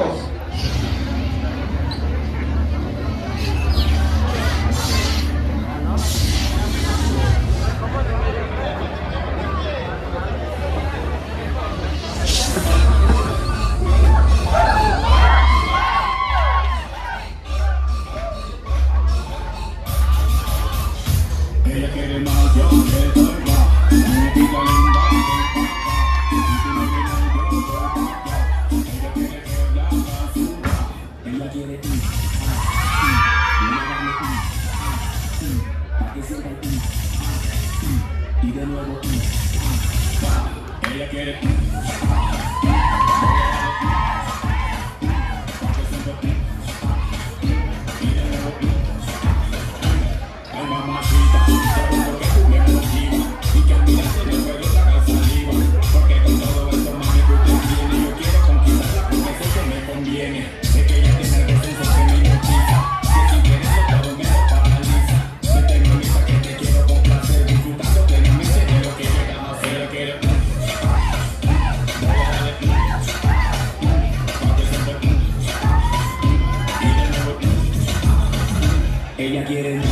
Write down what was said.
irmãos? Y de nuevo. Ella quiere ella quiere